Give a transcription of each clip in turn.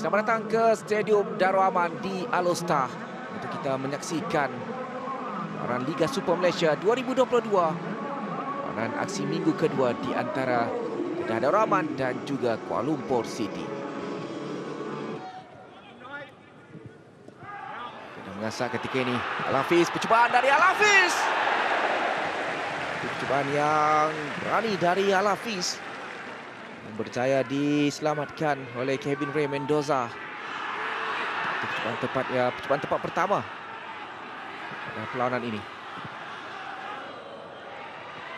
Selamat datang ke Stadium Darul Aman di Alostar untuk kita menyaksikan Pameran Liga Super Malaysia 2022. Pameran aksi minggu kedua di antara Kedah Darul Aman dan juga Kuala Lumpur City. Kita mengasak ketika ini. Al-Hafiz, percubaan dari Al-Hafiz. Percubaan yang berani dari Al-Hafiz berjaya diselamatkan oleh Kevin Ray Mendoza. Percubaan tepat ya, percubaan tepat pertama pada perlawanan ini.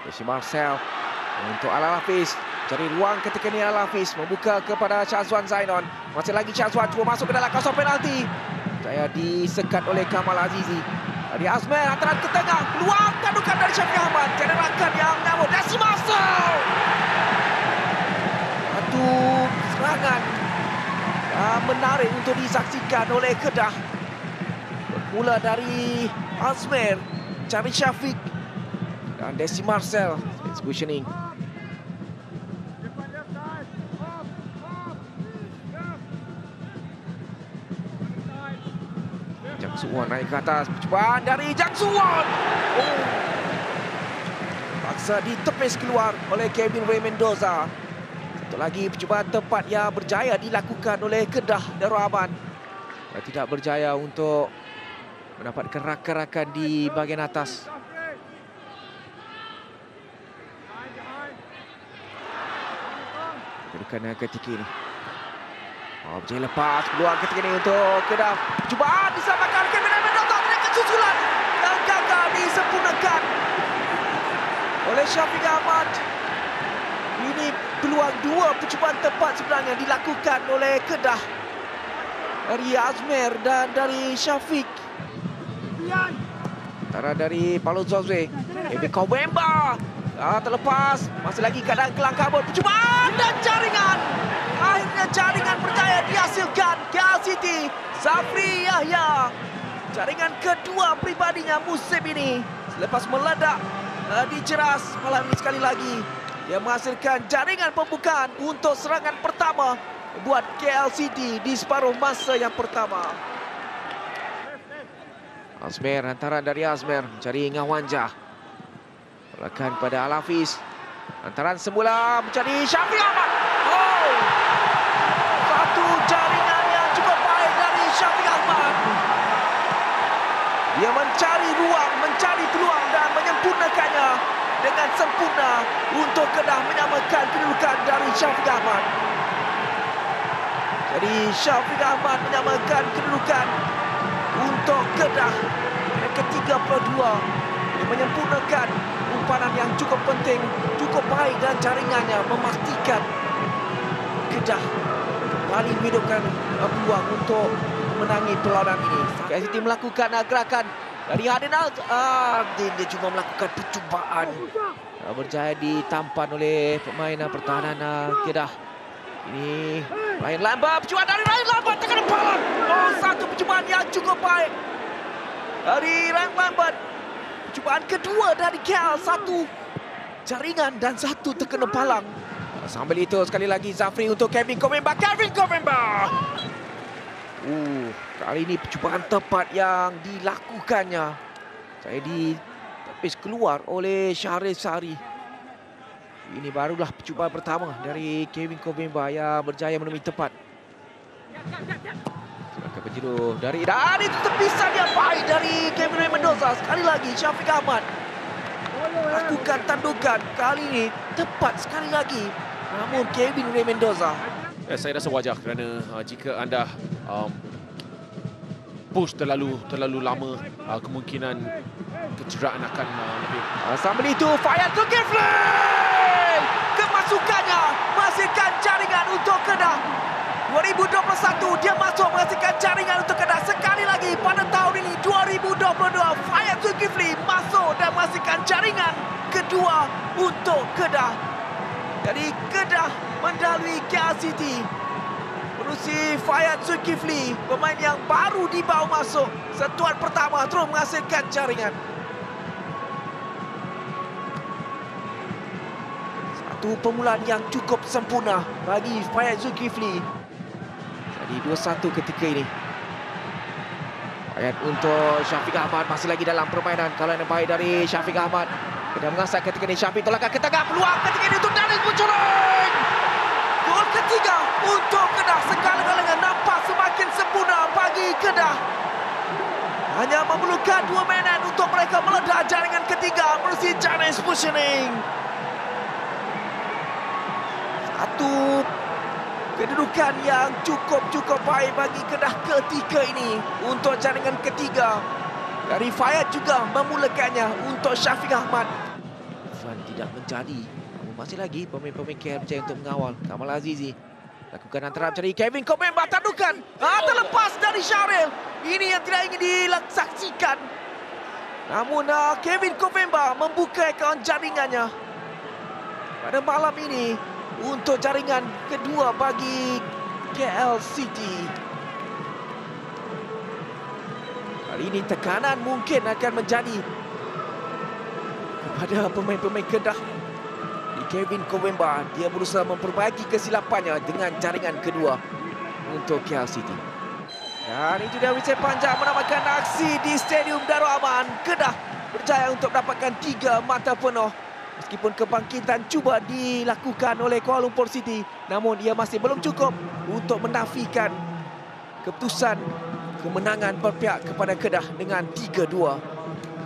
Desi Marcel untuk Al-Hafiz. Cari ruang ketika ini Al-Hafiz membuka kepada Syazwan Zainon. Masih lagi Syazwan cuba masuk ke dalam kawasan penalti. Jaya disekat oleh Kamal Azizi. Dari Azmer antara ke tengah. Peluang tandukan dari Syafiq Ahmad. Jadi rakan yang nyamuk. Desi Marcel satu serangan uh, menarik untuk disaksikan oleh Kedah. Bermula dari Azmer, cari Syafiq dan Desi Marcel. Positioning. Jang Suwon naik ke atas. Percubaan dari Jang Suwon. Oh. Paksa ditepis keluar oleh Kevin Ray Mendoza. Satu lagi percubaan tepat yang berjaya dilakukan oleh Kedah Darul Aman. Tidak berjaya untuk mendapatkan rakan-rakan di bahagian atas. Kedudukan ketika ini. Oh, berjaya lepas peluang ketika ini untuk Kedah. Percubaan diselamatkan Kevin Mendoza dengan susulan yang gagal disempurnakan oleh Syafiq Ahmad. Ini peluang dua percubaan tepat sebenarnya dilakukan oleh Kedah. Dari Azmer dan dari Syafiq. Antara dari Paulo Zozwe. Ebe Kobemba. Ah, terlepas. Masih lagi keadaan kelang kabut. Percubaan dan jaringan. Akhirnya jaringan berjaya dihasilkan KL City. Yahya. Jaringan kedua pribadinya musim ini. Selepas meledak uh, di jeras malam ini sekali lagi. Dia menghasilkan jaringan pembukaan untuk serangan pertama buat KLCD di separuh masa yang pertama. Azmer, hantaran dari Azmer mencari Ngawanja. Belakan pada Al-Hafiz. Hantaran semula mencari Syafiq Ahmad. Oh! Satu jaringan yang cukup baik dari Syafiq Ahmad. Dia mencari ruang, mencari peluang dan menyempurnakannya dengan sempurna untuk Kedah menyamakan kedudukan dari Syafiq Ahmad. Jadi Syafiq Ahmad menyamakan kedudukan untuk Kedah yang ke-32. Dia menyempurnakan umpanan yang cukup penting, cukup baik dan jaringannya memastikan Kedah kembali menghidupkan peluang untuk menangi perlawanan ini. KST melakukan gerakan dari Hadin Aldin dia cuma melakukan percubaan. Berjaya ditampan oleh pemain pertahanan Kedah. Ini Ryan Lambert. Percubaan dari Ryan Lambert tekan kepala. Oh, satu percubaan yang cukup baik. Dari Ryan Lambert. Percubaan kedua dari KL. Satu jaringan dan satu terkena palang. Sambil itu sekali lagi Zafri untuk Kevin Komemba. Kevin Komemba. Uh, kali ini percubaan tepat yang dilakukannya. Saya ditepis keluar oleh Syarif Sari. Ini barulah percubaan pertama dari Kevin Kovemba yang berjaya menemui tepat. Serangan penjiru dari dari tepisan yang baik dari Kevin Ray Mendoza. Sekali lagi Syafiq Ahmad lakukan tandukan. Kali ini tepat sekali lagi. Namun Kevin Ray Mendoza Eh, saya rasa wajar kerana uh, jika anda um, push terlalu terlalu lama uh, kemungkinan kecederaan akan uh, lebih. Uh, sambil itu Fayad Zulkifli kemasukannya menghasilkan jaringan untuk Kedah. 2021 dia masuk menghasilkan jaringan untuk Kedah. Sekali lagi pada tahun ini 2022 Fayad Zulkifli masuk dan menghasilkan jaringan kedua untuk Kedah jadi Kedah mendalui KL City. Menerusi Fayad Zulkifli, pemain yang baru dibawa masuk. Sentuhan pertama terus menghasilkan jaringan. Satu permulaan yang cukup sempurna bagi Fayad Zulkifli. Jadi 2-1 ketika ini. Ayat untuk Syafiq Ahmad masih lagi dalam permainan. Kalau yang baik dari Syafiq Ahmad. Kedah mengasah ketika ini Syafiq tolakkan ke tengah peluang ketika ini untuk Daniel Bucuring. Gol ketiga untuk Kedah. Segala-galanya nampak semakin sempurna bagi Kedah. Hanya memerlukan dua minit untuk mereka meledak jaringan ketiga bersih Janis Bucuring. Satu kedudukan yang cukup-cukup baik bagi Kedah ketika ini untuk jaringan ketiga. Dari Fayad juga memulakannya untuk Syafiq Ahmad. Fan tidak. Namun masih lagi pemain-pemain KL berjaya untuk mengawal. Kamal Azizi lakukan antara mencari Kevin Komemba tandukan. Ah, terlepas dari Syaril. Ini yang tidak ingin disaksikan. Namun uh, Kevin Komemba membuka akaun jaringannya. Pada malam ini untuk jaringan kedua bagi KL City. Ini tekanan mungkin akan menjadi kepada pemain-pemain Kedah. Di Kevin Kowemba, dia berusaha memperbaiki kesilapannya dengan jaringan kedua untuk KL City. Dan itu dia Wisai Panjang menamakan aksi di Stadium Darul Aman. Kedah berjaya untuk mendapatkan tiga mata penuh. Meskipun kebangkitan cuba dilakukan oleh Kuala Lumpur City, namun ia masih belum cukup untuk menafikan keputusan kemenangan berpihak kepada Kedah dengan 3-2.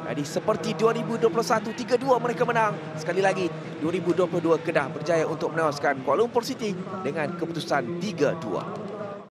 Jadi seperti 2021 3-2 mereka menang. Sekali lagi 2022 Kedah berjaya untuk menewaskan Kuala Lumpur City dengan keputusan 3-2.